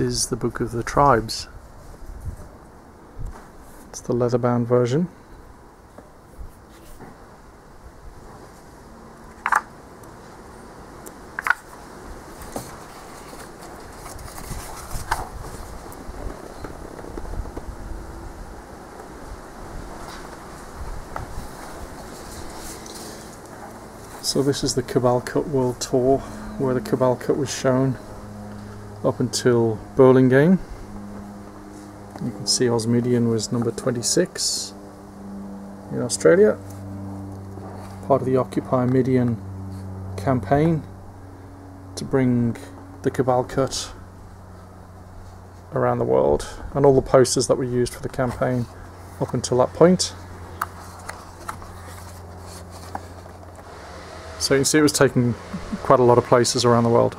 is the Book of the Tribes. It's the leather bound version. So this is the Cabal Cut World Tour where the Cabal Cut was shown up until Burlingame. You can see Oz Midian was number 26 in Australia, part of the Occupy Midian campaign to bring the Cabal Cut around the world and all the posters that were used for the campaign up until that point. So you can see it was taking quite a lot of places around the world.